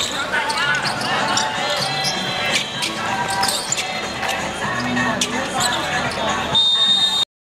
Yeah.